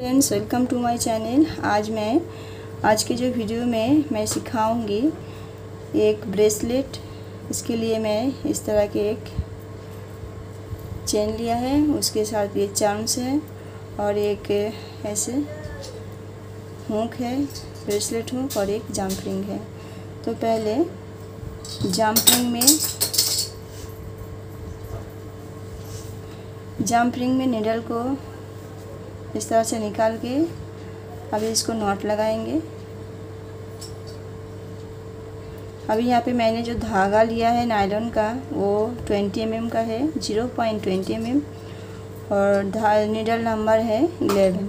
Friends welcome to my channel आज मैं, आज के जो वीडियो में मैं सिखाऊँगी एक ब्रेसलेट इसके लिए मैं इस तरह के एक चेन लिया है। उसके साथ ये चार्म्स है और एक ऐसे हुक है ब्रेसलेट हुक और एक जम्पिंग है। तो पहले जम्पिंग में जम्पिंग में निडल को इस तरह से निकाल के अभी इसको नॉट लगाएँगे। अभी यहाँ पे मैंने जो धागा लिया है नायलॉन का, वो 20 एम mm का है 0.20 एम mm और नीडल नंबर है 11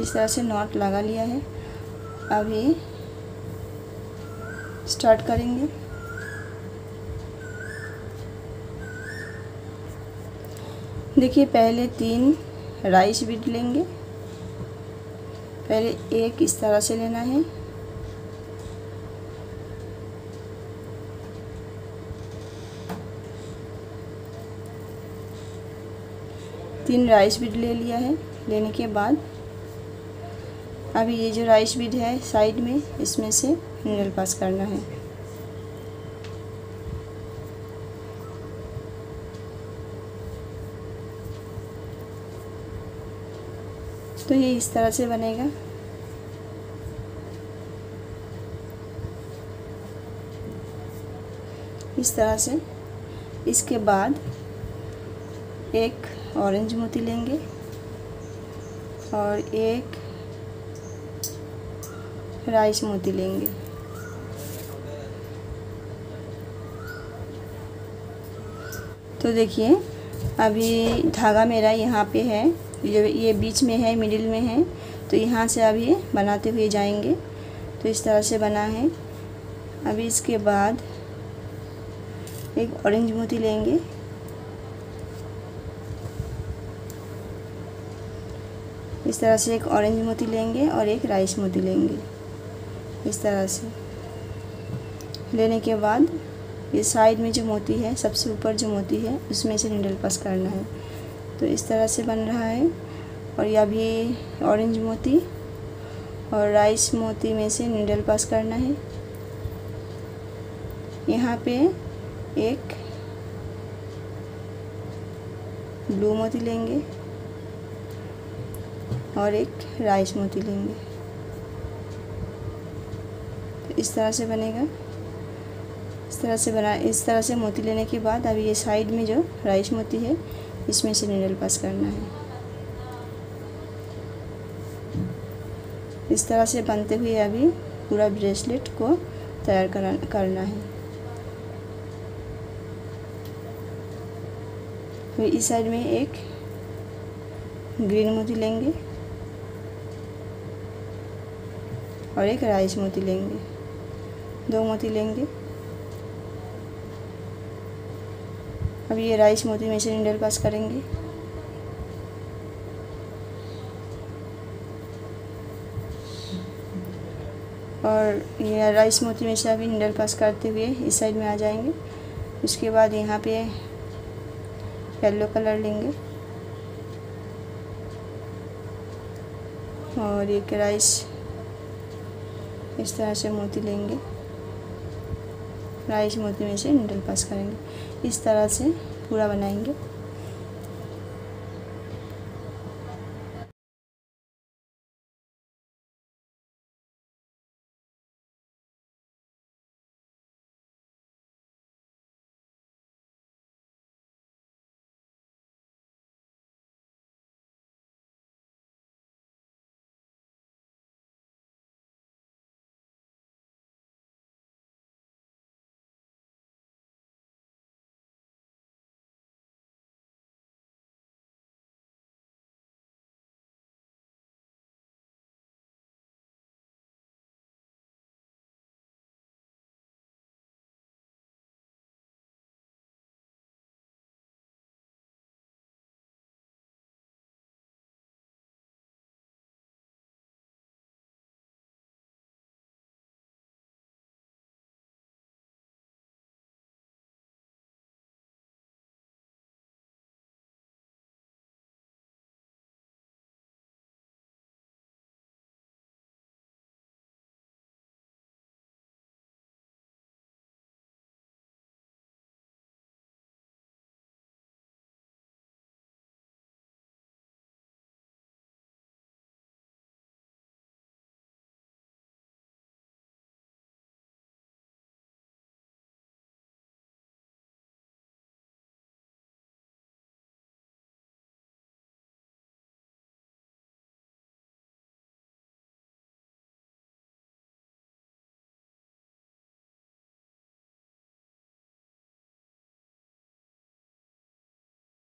इस तरह से नॉट लगा लिया है। अभी स्टार्ट करेंगे। देखिए, पहले तीन राइस बीट लेंगे। पहले एक इस तरह से लेना है। तीन राइस बीट ले लिया है। लेने के बाद अभी ये जो राइस बीट है साइड में, इसमें से नीडल पास करना है। तो ये इस तरह से बनेगा। इस तरह से। इसके बाद एक ऑरेंज मोती लेंगे और एक राइस मोती लेंगे। तो देखिए, अभी धागा मेरा यहाँ पे है, जो ये बीच में है, मिडिल में है तो यहाँ से अभी बनाते हुए जाएँगे। तो इस तरह से बना है। अभी इसके बाद एक ऑरेंज मोती लेंगे। इस तरह से एक ऑरेंज मोती लेंगे और एक राइस मोती लेंगे। इस तरह से। लेने के बाद ये साइड में जो मोती है, सबसे ऊपर जो मोती है, उसमें से निडल पास करना है। तो इस तरह से बन रहा है। और यह भी ऑरेंज मोती और राइस मोती में से निडल पास करना है। यहाँ पे एक ब्लू मोती लेंगे और एक राइस मोती लेंगे। इस तरह से बनेगा। इस तरह से बना, इस तरह से मोती लेने के बाद अभी ये साइड में जो राइस मोती है, इसमें से नीडल पास करना है। इस तरह से बनते हुए अभी पूरा ब्रेसलेट को तैयार करना है। फिर इस साइड में एक ग्रीन मोती लेंगे और एक राइस मोती लेंगे। दो मोती लेंगे। अब ये राइस मोती में से निडल पास करेंगे। और ये राइस मोती में से अभी निडल पास करते हुए इस साइड में आ जाएँगे। उसके बाद यहाँ पे येलो कलर लेंगे। और एक राइस इस तरह से मोती लेंगे। राइस मोती में से नूडल पास करेंगे। इस तरह से पूरा बनाएँगे।